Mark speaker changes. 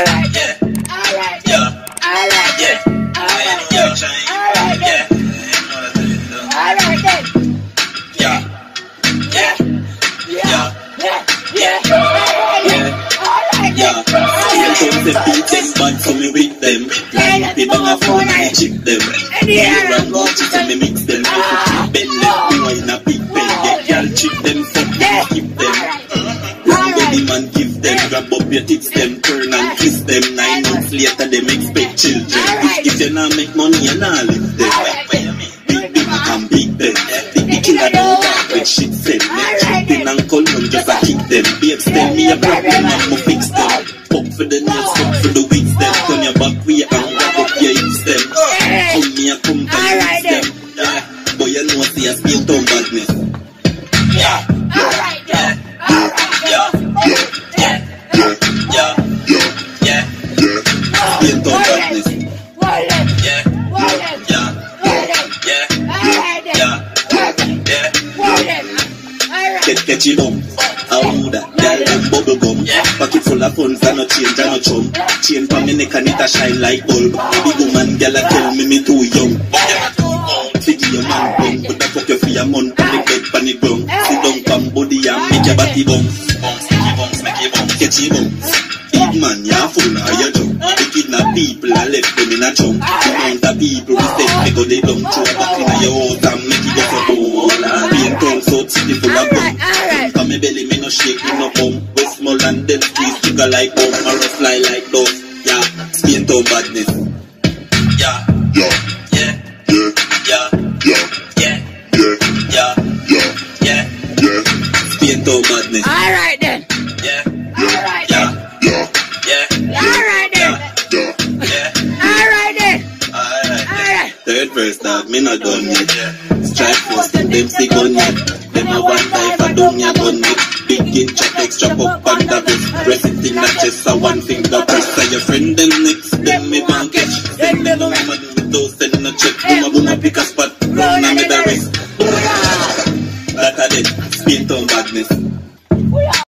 Speaker 1: Alright,
Speaker 2: Yeah,
Speaker 1: alright,
Speaker 2: yeah,
Speaker 1: alright,
Speaker 2: yeah.
Speaker 1: alright,
Speaker 2: Yeah,
Speaker 1: alright,
Speaker 2: Yeah,
Speaker 1: alright.
Speaker 2: Yeah, yeah,
Speaker 1: Yeah,
Speaker 2: yeah,
Speaker 1: yeah, yeah,
Speaker 2: yeah. Yeah, come them beat them so me with them. They bang a phone and chip them. Here and to tell me mix them. Bend them, who in a big pen. Get girl chip them, fuck them, keep them. Run body man give them, grab up your tits them, turn and kiss them. Nine months later them expect children. If you not make money, you not live them. Big big and big them. Big big killer don't talk with shit them. Chipping and column just a kick them. Babes tell me a problem, I'ma fix them. Fuck for the nails, fuck for the wigs them. Turn your back way and grab up your hips them. Come me a come to How that girl and bubble gum. Pocket full of funds and no change and no chum. Chain for me neck and it a shine like bulb. Big woman girl a tell me me too young. Figure your man bum, but I fuck you for your month. On the bed, pan the ground. Sit down, come body and make your body bounce. Bounce, make you bounce, make you bounce. Catch it bounce. Big man, you're full now, you. The people and left them in a chunk. The amount of people we send me go they down. Throw back in your house and make it go for bowl. Being town so city full of bum.
Speaker 1: Alright.
Speaker 2: Come me belly, me no shake, me no bum. Westmoreland, them trees trigger like bum. Arrow fly like dove. Yeah, Spain town badness. Yeah,
Speaker 3: Yeah,
Speaker 2: yeah,
Speaker 3: yeah,
Speaker 2: yeah,
Speaker 3: yeah,
Speaker 2: yeah,
Speaker 3: yeah,
Speaker 2: yeah,
Speaker 3: yeah,
Speaker 2: yeah.
Speaker 3: yeah,
Speaker 2: Spain town badness.
Speaker 1: Alright then,
Speaker 2: Third verse, dog, me not done yet. Strike force, them, them see gun yet. Them a one type, I don't ya gun yet. Big chop, extra up on the wrist. Press it in the chest, a one finger press. Say your friend them next, them me want catch. Send them no woman with those, send no check. Boom a boom a pick a spot.